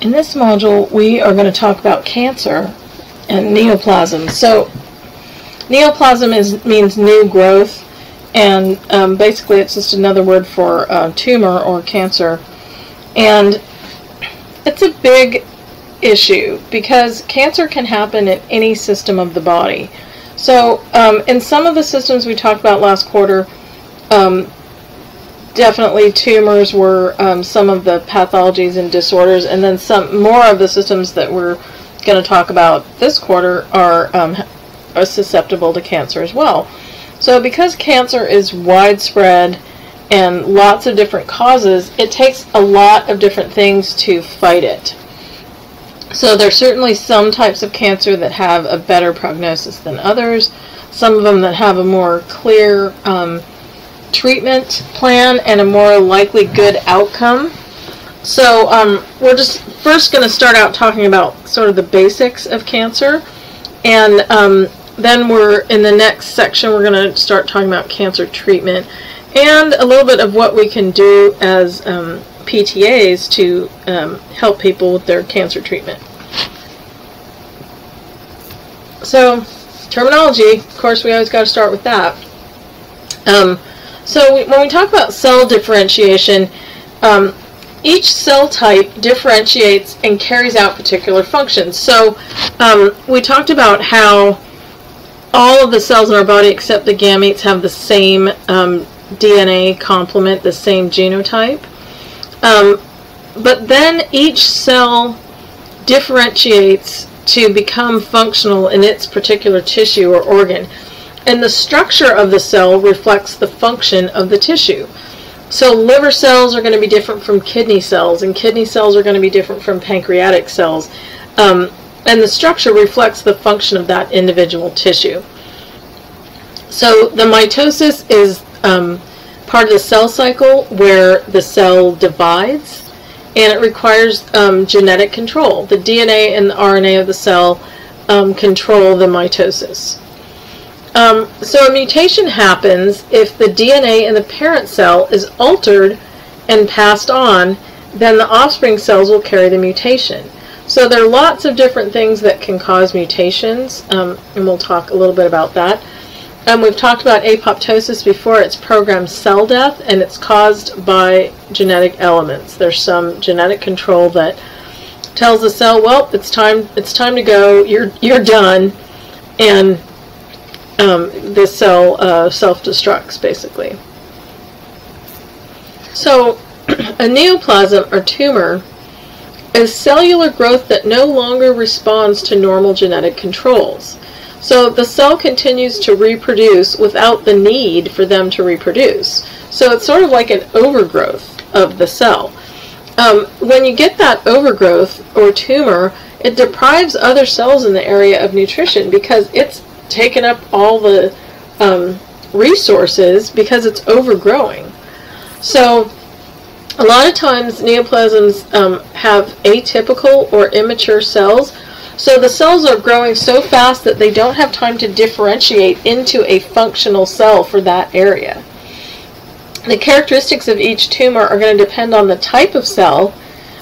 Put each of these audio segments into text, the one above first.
In this module, we are going to talk about cancer and neoplasm. So, neoplasm is means new growth, and um, basically it's just another word for uh, tumor or cancer. And it's a big issue because cancer can happen in any system of the body. So, um, in some of the systems we talked about last quarter, um, definitely tumors were um, some of the pathologies and disorders, and then some more of the systems that we're going to talk about this quarter are, um, are susceptible to cancer as well. So, because cancer is widespread and lots of different causes, it takes a lot of different things to fight it. So there's certainly some types of cancer that have a better prognosis than others. Some of them that have a more clear um, treatment plan and a more likely good outcome. So um, we're just first going to start out talking about sort of the basics of cancer, and um, then we're in the next section we're going to start talking about cancer treatment and a little bit of what we can do as um, PTAs to um, help people with their cancer treatment. So, terminology, of course, we always got to start with that. So, we, when we talk about cell differentiation, um, each cell type differentiates and carries out particular functions. So, um, we talked about how all of the cells in our body except the gametes have the same um, DNA complement, the same genotype. Um, but then each cell differentiates to become functional in its particular tissue or organ. And the structure of the cell reflects the function of the tissue. So liver cells are going to be different from kidney cells, and kidney cells are going to be different from pancreatic cells. Um, and the structure reflects the function of that individual tissue. So the mitosis is um, part of the cell cycle where the cell divides and it requires um, genetic control. The DNA and the RNA of the cell um, control the mitosis. Um, so a mutation happens if the DNA in the parent cell is altered and passed on, then the offspring cells will carry the mutation. So there are lots of different things that can cause mutations, um, and we'll talk a little bit about that. Um, we've talked about apoptosis before. It's programmed cell death, and it's caused by genetic elements. There's some genetic control that tells the cell, "Well, it's time. It's time to go. You're you're done," and um, the cell uh, self-destructs basically. So, a neoplasm or tumor is cellular growth that no longer responds to normal genetic controls. So the cell continues to reproduce without the need for them to reproduce. So it's sort of like an overgrowth of the cell. Um, when you get that overgrowth or tumor, it deprives other cells in the area of nutrition because it's taken up all the um, resources because it's overgrowing. So a lot of times neoplasms um, have atypical or immature cells so the cells are growing so fast that they don't have time to differentiate into a functional cell for that area. The characteristics of each tumor are going to depend on the type of cell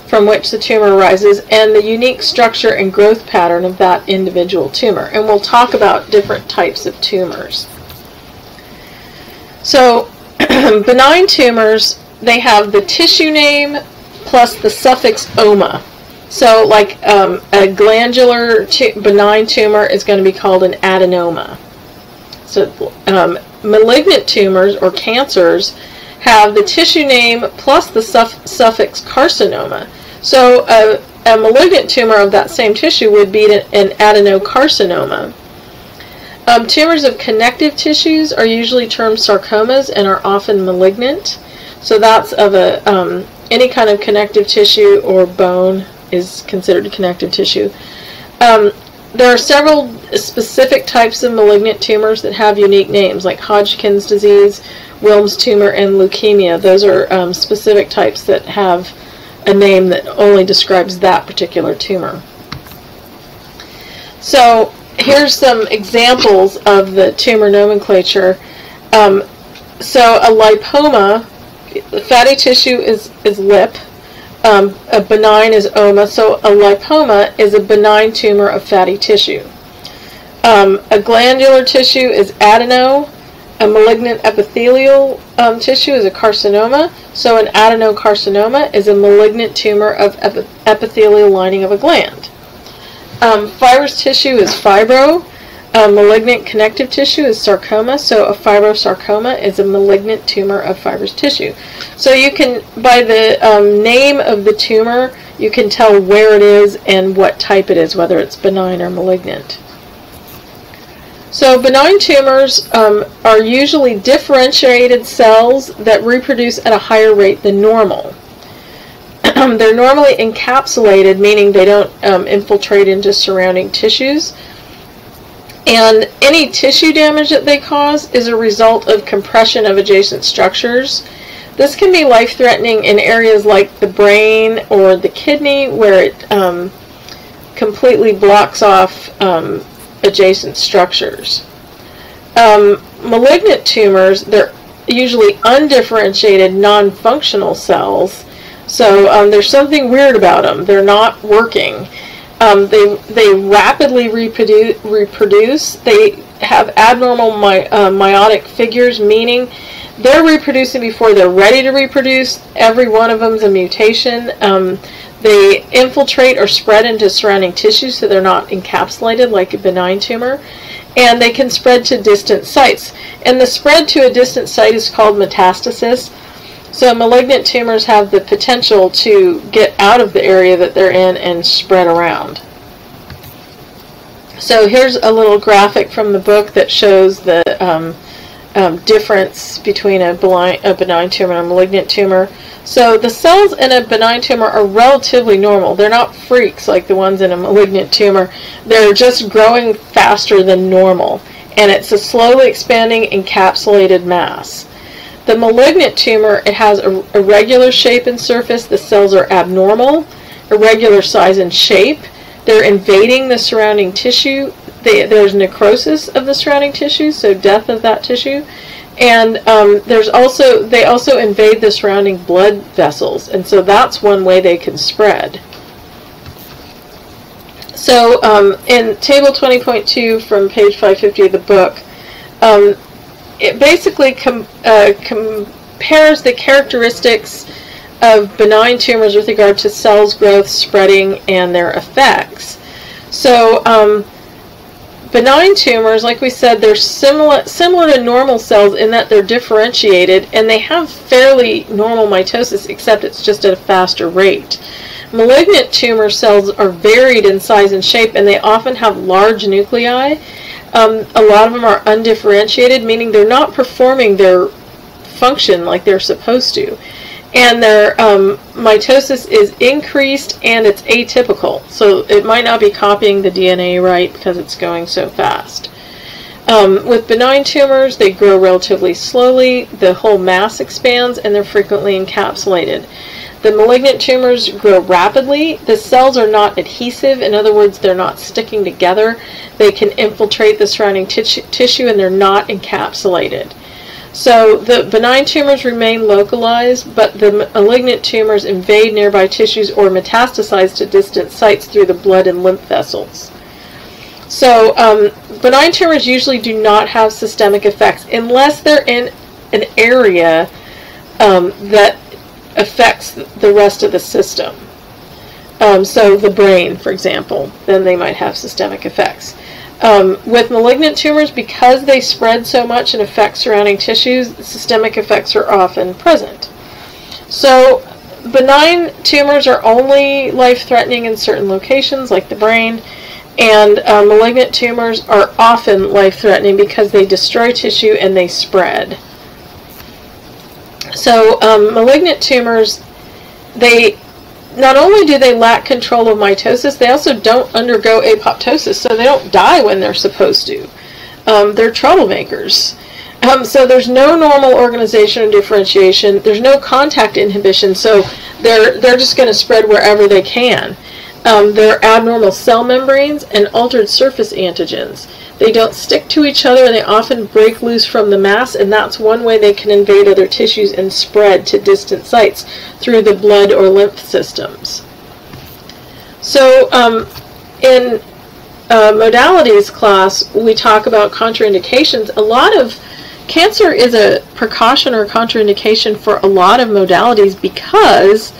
from which the tumor arises and the unique structure and growth pattern of that individual tumor. And we'll talk about different types of tumors. So benign tumors, they have the tissue name plus the suffix oma. So, like um, a glandular benign tumor is going to be called an adenoma. So, um, malignant tumors or cancers have the tissue name plus the suff suffix carcinoma. So, a, a malignant tumor of that same tissue would be an adenocarcinoma. Um, tumors of connective tissues are usually termed sarcomas and are often malignant. So that's of a um, any kind of connective tissue or bone is considered connective tissue. Um, there are several specific types of malignant tumors that have unique names, like Hodgkin's disease, Wilms tumor, and leukemia. Those are um, specific types that have a name that only describes that particular tumor. So here's some examples of the tumor nomenclature. Um, so a lipoma, fatty tissue is, is lip. Um, a benign is oma, so a lipoma is a benign tumor of fatty tissue. Um, a glandular tissue is adeno. A malignant epithelial um, tissue is a carcinoma. So an adenocarcinoma is a malignant tumor of epi- epithelial lining of a gland. Um, fibrous tissue is fibro. A malignant connective tissue is sarcoma, so a fibrosarcoma is a malignant tumor of fibrous tissue. So you can, by the um, name of the tumor, you can tell where it is and what type it is, whether it's benign or malignant. So benign tumors um, are usually differentiated cells that reproduce at a higher rate than normal. They're normally encapsulated, meaning they don't um, infiltrate into surrounding tissues. And any tissue damage that they cause is a result of compression of adjacent structures. This can be life-threatening in areas like the brain or the kidney where it um, completely blocks off um, adjacent structures. Um, malignant tumors, they're usually undifferentiated non-functional cells, so um, there's something weird about them. They're not working. Um, they, they rapidly reproduce, reproduce. They have abnormal my, uh, meiotic figures, meaning they're reproducing before they're ready to reproduce. Every one of them is a mutation. Um, they infiltrate or spread into surrounding tissues so they're not encapsulated like a benign tumor. And they can spread to distant sites. And the spread to a distant site is called metastasis. So malignant tumors have the potential to get out of the area that they're in and spread around. So here's a little graphic from the book that shows the um, um, difference between a a benign tumor and a malignant tumor. So the cells in a benign tumor are relatively normal. They're not freaks like the ones in a malignant tumor. They're just growing faster than normal. And it's a slowly expanding encapsulated mass. The malignant tumor, it has a irregular shape and surface. The cells are abnormal, irregular size and shape. They're invading the surrounding tissue. They, there's necrosis of the surrounding tissue, so death of that tissue and um, there's also they also invade the surrounding blood vessels and so that's one way they can spread so um, in table 20.2 from page 550 of the book um, it basically com uh, compares the characteristics of benign tumors with regard to cells growth spreading and their effects so um, Benign tumors, like we said, they're similar similar to normal cells in that they're differentiated and they have fairly normal mitosis, except it's just at a faster rate. Malignant tumor cells are varied in size and shape and they often have large nuclei. Um, a lot of them are undifferentiated, meaning they're not performing their function like they're supposed to and their um, mitosis is increased and it's atypical. So it might not be copying the DNA right because it's going so fast. Um, with benign tumors, they grow relatively slowly, the whole mass expands, and they're frequently encapsulated. The malignant tumors grow rapidly. The cells are not adhesive, in other words, they're not sticking together. They can infiltrate the surrounding tissue and they're not encapsulated. So the benign tumors remain localized, but the malignant tumors invade nearby tissues or metastasize to distant sites through the blood and lymph vessels. So um, benign tumors usually do not have systemic effects unless they're in an area um, that affects the rest of the system. Um, so the brain, for example, then they might have systemic effects. Um, with malignant tumors, because they spread so much and affect surrounding tissues, systemic effects are often present. So, benign tumors are only life-threatening in certain locations, like the brain, and uh, malignant tumors are often life-threatening because they destroy tissue and they spread. So, um, malignant tumors, they not only do they lack control of mitosis, they also don't undergo apoptosis, so they don't die when they're supposed to. Um, they're troublemakers. Um, so there's no normal organization or differentiation. There's no contact inhibition, so they're they're just going to spread wherever they can. Um, there are abnormal cell membranes and altered surface antigens. They don't stick to each other and they often break loose from the mass, and that's one way they can invade other tissues and spread to distant sites through the blood or lymph systems. So, um, in uh, modalities class, we talk about contraindications. A lot of cancer is a precaution or contraindication for a lot of modalities because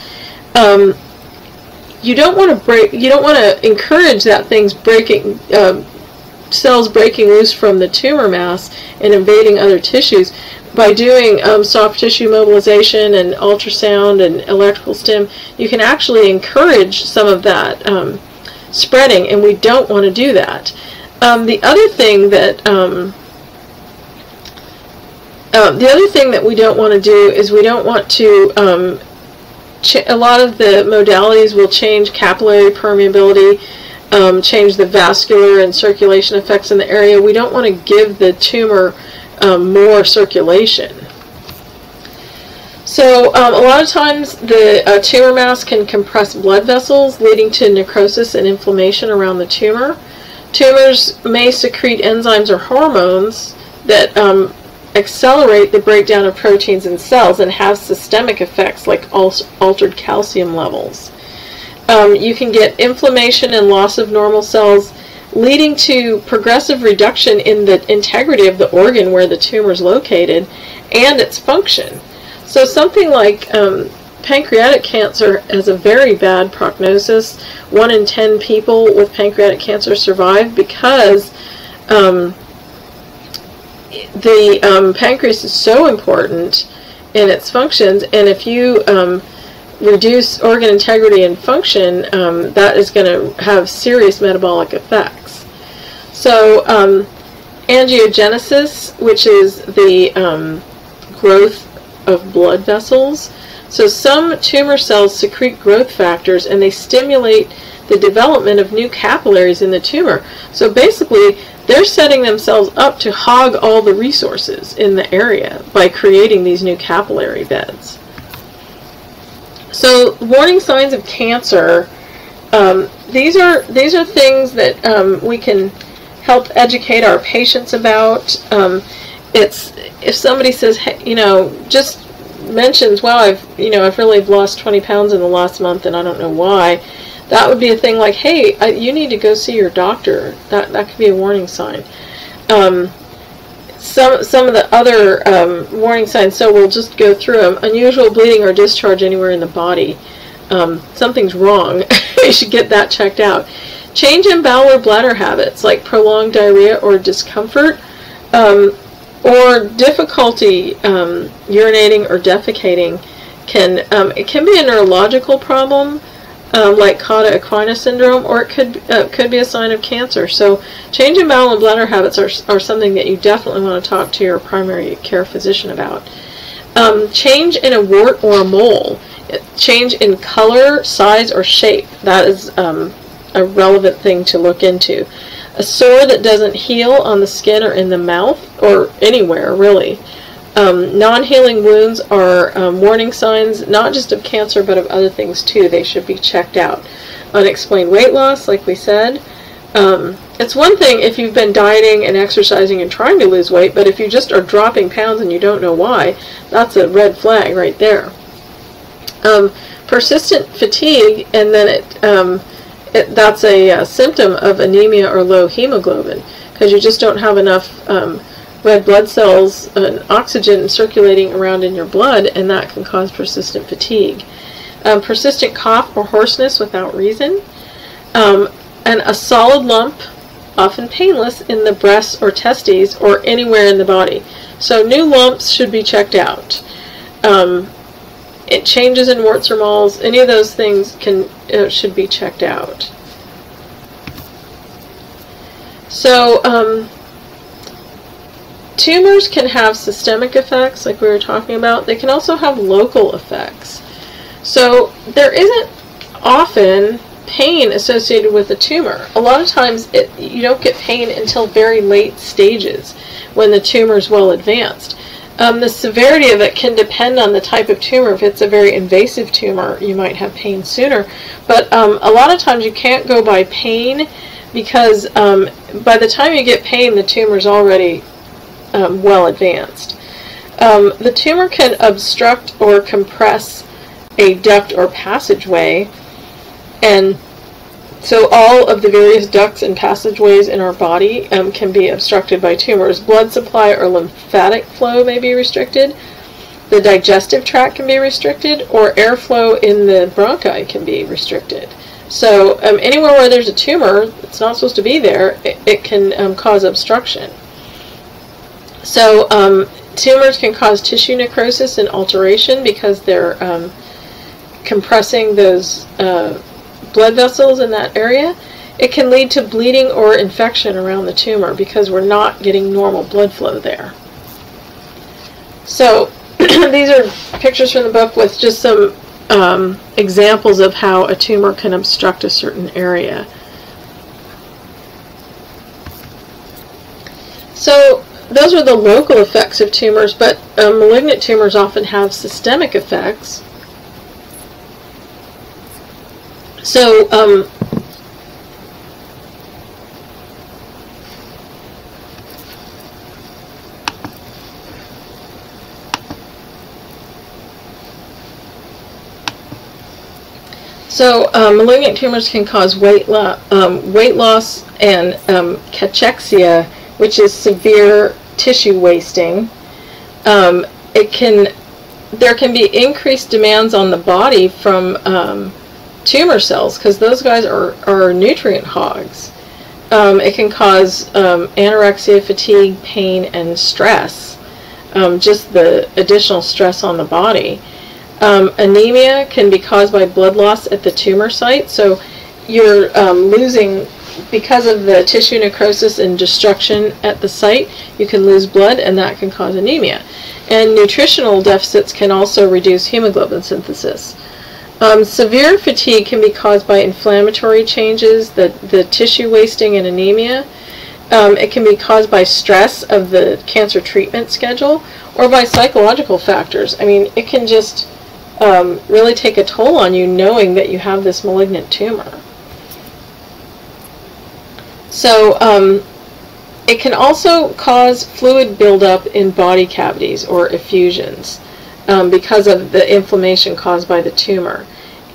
um, you don't want to break. You don't want to encourage that things breaking. Uh, cells breaking loose from the tumor mass and invading other tissues. By doing um, soft tissue mobilization and ultrasound and electrical stim you can actually encourage some of that um, spreading and we don't want to do that. Um, the other thing that um, uh, the other thing that we don't want to do is we don't want to um, a lot of the modalities will change capillary permeability, um, change the vascular and circulation effects in the area. We don't want to give the tumor um, more circulation. So um, a lot of times the uh, tumor mass can compress blood vessels, leading to necrosis and inflammation around the tumor. Tumors may secrete enzymes or hormones that um, accelerate the breakdown of proteins in cells and have systemic effects like altered calcium levels. Um, you can get inflammation and loss of normal cells leading to progressive reduction in the integrity of the organ where the tumor is located and its function. So something like um, pancreatic cancer has a very bad prognosis. One in ten people with pancreatic cancer survive because um, the um, pancreas is so important in its functions, and if you um, reduce organ integrity and function, um, that is going to have serious metabolic effects. So, um, angiogenesis, which is the um, growth of blood vessels. So, some tumor cells secrete growth factors and they stimulate the development of new capillaries in the tumor. So, basically, they're setting themselves up to hog all the resources in the area by creating these new capillary beds. So warning signs of cancer, um, these are these are things that um, we can help educate our patients about. Um, it's if somebody says, hey, you know, just mentions, well, I've you know I've really lost 20 pounds in the last month and I don't know why that would be a thing like, hey, I, you need to go see your doctor. That that could be a warning sign. Um, some some of the other um, warning signs. So we'll just go through them. Unusual bleeding or discharge anywhere in the body. Um, something's wrong. you should get that checked out. Change in bowel or bladder habits, like prolonged diarrhea or discomfort, um, or difficulty um, urinating or defecating. Can um, it can be a neurological problem um, like Cauda equina syndrome, or it could uh, could be a sign of cancer. So, change in bowel and bladder habits are, are something that you definitely want to talk to your primary care physician about. Um, change in a wart or a mole, change in color, size, or shape. That is um, a relevant thing to look into. A sore that doesn't heal on the skin or in the mouth or anywhere really. Um, non-healing wounds are um, warning signs, not just of cancer, but of other things too. They should be checked out. Unexplained weight loss, like we said. Um, it's one thing if you've been dieting and exercising and trying to lose weight, but if you just are dropping pounds and you don't know why, that's a red flag right there. Um, persistent fatigue, and then it, um, it that's a, a, uh, symptom of anemia or low hemoglobin because you just don't have enough um, red blood cells and oxygen circulating around in your blood, and that can cause persistent fatigue. Um, persistent cough or hoarseness without reason, um, and a solid lump, often painless, in the breasts or testes or anywhere in the body. So new lumps should be checked out. Um, it changes in warts or moles, any of those things can uh, should be checked out. So um, Tumors can have systemic effects, like we were talking about. They can also have local effects. So there isn't often pain associated with a tumor. A lot of times it, you don't get pain until very late stages when the tumor is well advanced. Um, the severity of it can depend on the type of tumor. If it's a very invasive tumor, you might have pain sooner. But um, a lot of times you can't go by pain because um, by the time you get pain, the tumor is already um, well advanced. Um, the tumor can obstruct or compress a duct or passageway, and so all of the various ducts and passageways in our body um, can be obstructed by tumors. Blood supply or lymphatic flow may be restricted. The digestive tract can be restricted, or airflow in the bronchi can be restricted. So um, anywhere where there's a tumor, it's not supposed to be there, it, it can um, cause obstruction. So um, tumors can cause tissue necrosis and alteration because they're um, compressing those uh, blood vessels in that area. It can lead to bleeding or infection around the tumor because we're not getting normal blood flow there. So these are pictures from the book with just some um, examples of how a tumor can obstruct a certain area. So those are the local effects of tumors, but uh, malignant tumors often have systemic effects. So um, So um, malignant tumors can cause weight, lo um, weight loss and um, cachexia, which is severe tissue wasting. Um, it can there can be increased demands on the body from um, tumor cells because those guys are, are nutrient hogs. Um, it can cause anorexia, fatigue, pain, and stress. just the additional stress on the body. Um, anemia can be caused by blood loss at the tumor site. So you're um, losing, because of the tissue necrosis and destruction at the site, you can lose blood and that can cause anemia. And nutritional deficits can also reduce hemoglobin synthesis. Um, severe fatigue can be caused by inflammatory changes, the, the tissue wasting and anemia. Um, it can be caused by stress of the cancer treatment schedule or by psychological factors. I mean, it can just um, really take a toll on you knowing that you have this malignant tumor. So um, it can also cause fluid buildup in body cavities or effusions um, because of the inflammation caused by the tumor.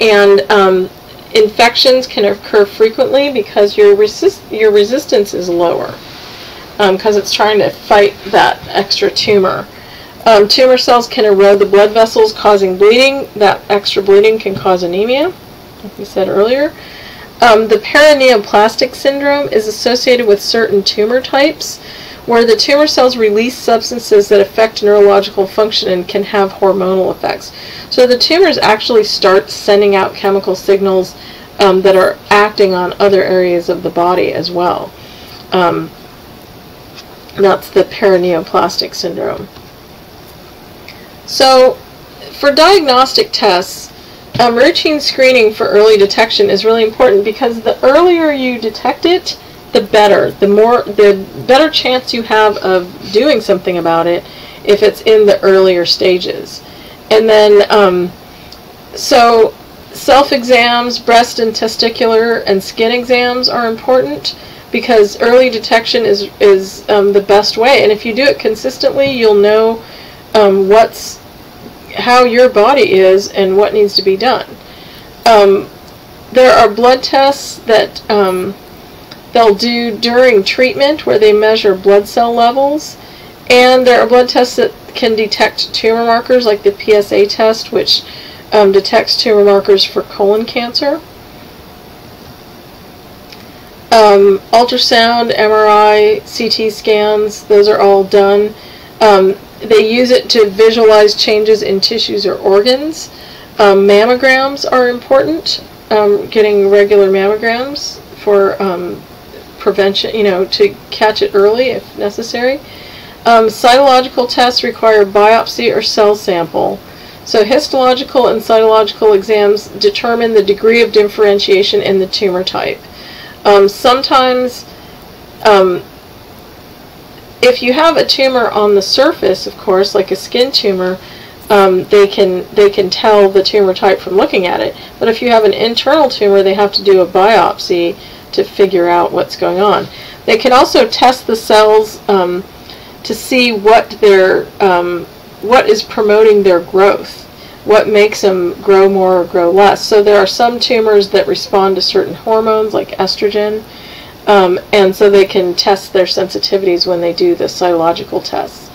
And um, infections can occur frequently because your, resist your resistance is lower because um, it's trying to fight that extra tumor. Um, tumor cells can erode the blood vessels, causing bleeding. That extra bleeding can cause anemia, like we said earlier. Um, the paraneoplastic syndrome is associated with certain tumor types where the tumor cells release substances that affect neurological function and can have hormonal effects. So the tumors actually start sending out chemical signals um, that are acting on other areas of the body as well. Um, that's the paraneoplastic syndrome. So for diagnostic tests, um, routine screening for early detection is really important because the earlier you detect it, the better. The more, the better chance you have of doing something about it if it's in the earlier stages. And then, um, so self-exams, breast and testicular and skin exams are important because early detection is, is um, the best way. And if you do it consistently, you'll know um, what's how your body is and what needs to be done. Um, there are blood tests that um, they'll do during treatment where they measure blood cell levels, and there are blood tests that can detect tumor markers, like the PSA test, which um, detects tumor markers for colon cancer. Um, ultrasound, MRI, CT scans, those are all done. Um, they use it to visualize changes in tissues or organs. Um, mammograms are important, um, getting regular mammograms for um, prevention, you know, to catch it early if necessary. Um, cytological tests require biopsy or cell sample. So histological and cytological exams determine the degree of differentiation in the tumor type. Um, sometimes um, if you have a tumor on the surface, of course, like a skin tumor, um, they can they can tell the tumor type from looking at it. But if you have an internal tumor, they have to do a biopsy to figure out what's going on. They can also test the cells um, to see what their um, what is promoting their growth, what makes them grow more or grow less. So there are some tumors that respond to certain hormones like estrogen, um, and so they can test their sensitivities when they do the cytological tests.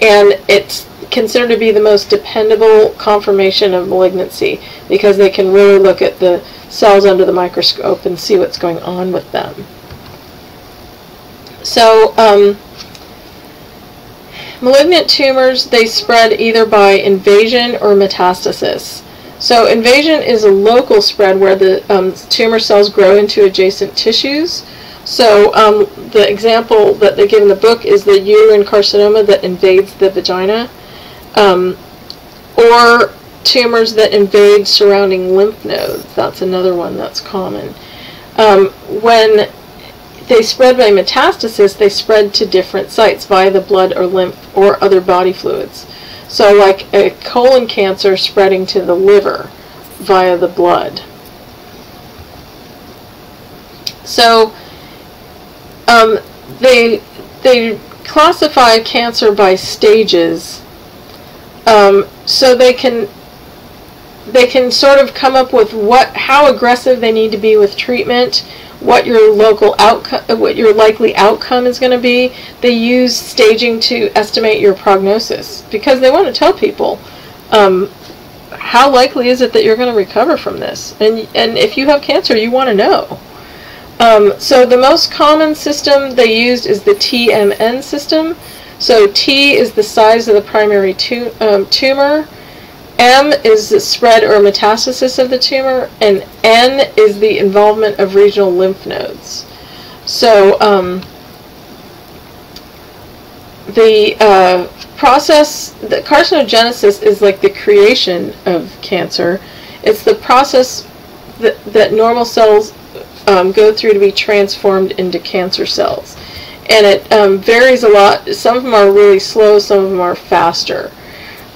And it's considered to be the most dependable confirmation of malignancy because they can really look at the cells under the microscope and see what's going on with them. So, um, malignant tumors, they spread either by invasion or metastasis. So invasion is a local spread where the um, tumor cells grow into adjacent tissues. So um, the example that they give in the book is the uterine carcinoma that invades the vagina, um, or tumors that invade surrounding lymph nodes. That's another one that's common. Um, when they spread by metastasis, they spread to different sites via the blood or lymph or other body fluids. So like a colon cancer spreading to the liver via the blood. So um, they, they classify cancer by stages um, so they can they can sort of come up with what how aggressive they need to be with treatment what your local outcome, what your likely outcome is going to be. They use staging to estimate your prognosis because they want to tell people um, how likely is it that you're going to recover from this, and and if you have cancer, you want to know. Um, so the most common system they used is the TMN system. So T is the size of the primary um, tumor. M is the spread or metastasis of the tumor, and N is the involvement of regional lymph nodes. So um, the uh, process, the carcinogenesis is like the creation of cancer. It's the process that, that normal cells um, go through to be transformed into cancer cells. And it um, varies a lot. Some of them are really slow, some of them are faster.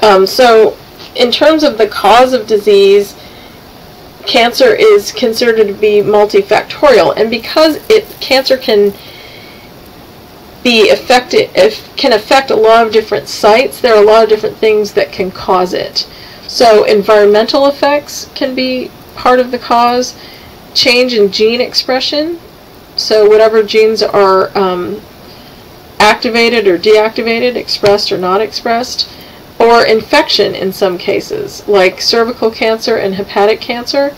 Um, so in terms of the cause of disease, cancer is considered to be multifactorial, and because it cancer can be affected, if can affect a lot of different sites, there are a lot of different things that can cause it. So environmental effects can be part of the cause. Change in gene expression, so whatever genes are um, activated or deactivated, expressed or not expressed or infection in some cases, like cervical cancer and hepatic cancer,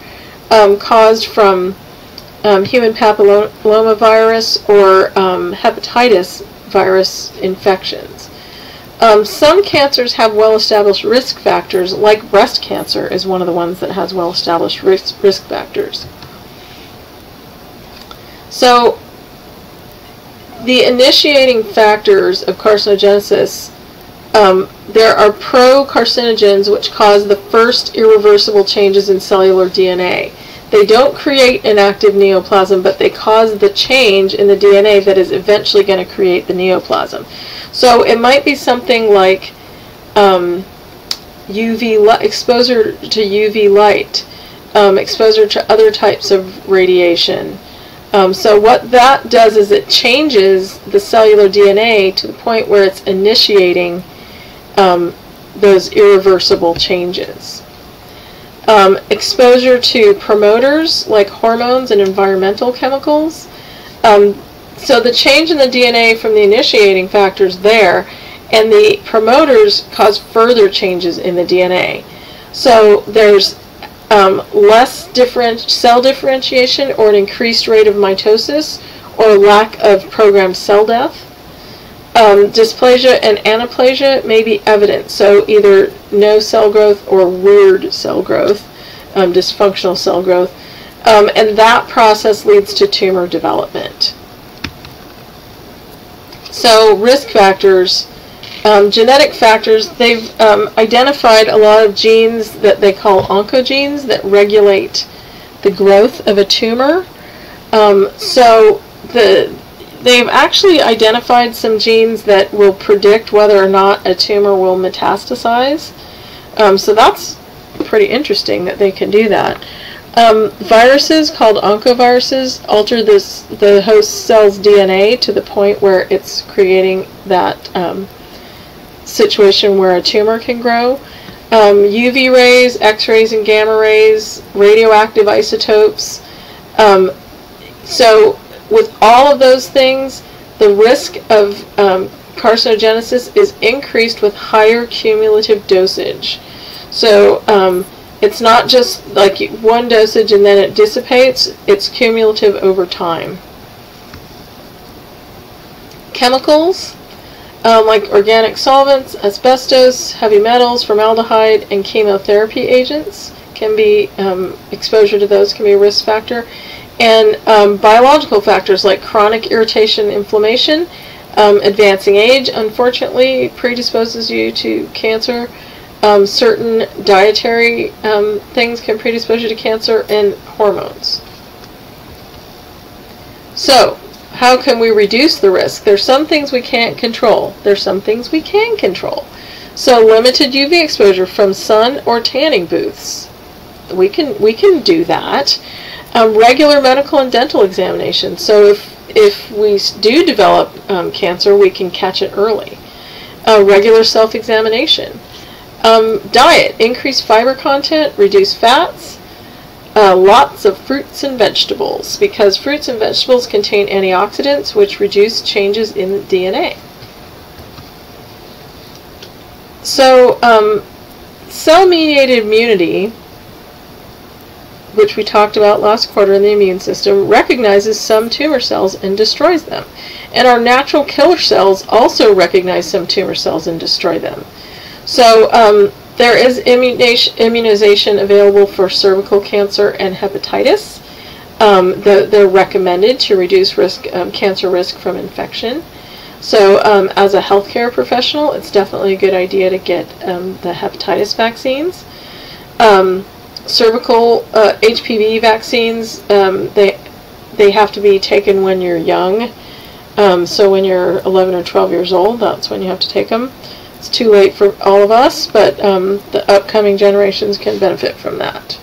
um, caused from um, human papillomavirus or um, hepatitis virus infections. Um, some cancers have well-established risk factors, like breast cancer is one of the ones that has well-established risk, risk factors. So the initiating factors of carcinogenesis um, there are pro-carcinogens which cause the first irreversible changes in cellular DNA. They don't create an active neoplasm, but they cause the change in the DNA that is eventually going to create the neoplasm. So it might be something like um, UV exposure to UV light, um, exposure to other types of radiation. Um, so what that does is it changes the cellular DNA to the point where it's initiating um, those irreversible changes. Um, exposure to promoters like hormones and environmental chemicals. Um, so the change in the DNA from the initiating factors there and the promoters cause further changes in the DNA. So there's um, less different cell differentiation or an increased rate of mitosis or lack of programmed cell death. Um, dysplasia and anaplasia may be evident, so either no cell growth or weird cell growth, um, dysfunctional cell growth, um, and that process leads to tumor development. So risk factors, um, genetic factors, they've um, identified a lot of genes that they call oncogenes that regulate the growth of a tumor. Um, so the they've actually identified some genes that will predict whether or not a tumor will metastasize. Um, so that's pretty interesting that they can do that. Um, viruses called oncoviruses alter this the host cell's DNA to the point where it's creating that um, situation where a tumor can grow. Um, UV rays, X-rays, and gamma rays, radioactive isotopes. Um, so, with all of those things, the risk of um, carcinogenesis is increased with higher cumulative dosage. So um, it's not just like one dosage and then it dissipates, it's cumulative over time. Chemicals, um, like organic solvents, asbestos, heavy metals, formaldehyde, and chemotherapy agents can be, um, exposure to those can be a risk factor. And um, biological factors like chronic irritation, inflammation, um, advancing age, unfortunately, predisposes you to cancer. Um, certain dietary um, things can predispose you to cancer and hormones. So, how can we reduce the risk? There's some things we can't control. There's some things we can control. So, limited UV exposure from sun or tanning booths. We can we can do that. Um, regular medical and dental examinations. So, if if we do develop um, cancer, we can catch it early. Uh, regular self-examination. Um, diet, increase fiber content, reduce fats, uh, lots of fruits and vegetables because fruits and vegetables contain antioxidants which reduce changes in the DNA. So, um, cell-mediated immunity, which we talked about last quarter in the immune system, recognizes some tumor cells and destroys them. And our natural killer cells also recognize some tumor cells and destroy them. So um, there is immunization available for cervical cancer and hepatitis. Um, the, they're recommended to reduce risk um, cancer risk from infection. So um, as a healthcare professional, it's definitely a good idea to get um, the hepatitis vaccines. Um, cervical uh, HPV vaccines, they, they have to be taken when you're young. so when you're 11 or 12 years old, that's when you have to take them. It's too late for all of us, but um, the upcoming generations can benefit from that.